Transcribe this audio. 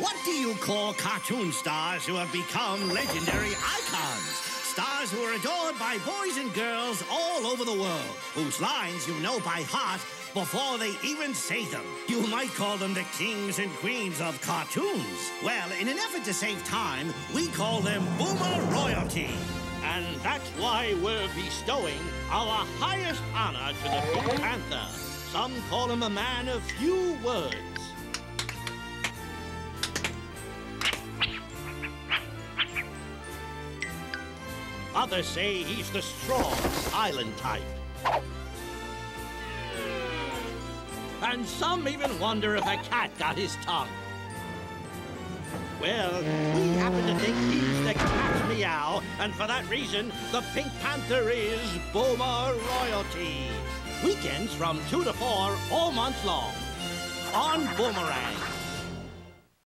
What do you call cartoon stars who have become legendary icons? Stars who are adored by boys and girls all over the world, whose lines you know by heart before they even say them. You might call them the kings and queens of cartoons. Well, in an effort to save time, we call them Boomer Royalty. And that's why we're bestowing our highest honor to the Pink Panther. Some call him a man of few words. Others say he's the strong, island type. And some even wonder if a cat got his tongue. Well, we happen to think he's the cat meow, and for that reason, the Pink Panther is Boomer Royalty. Weekends from 2 to 4 all month long on Boomerang.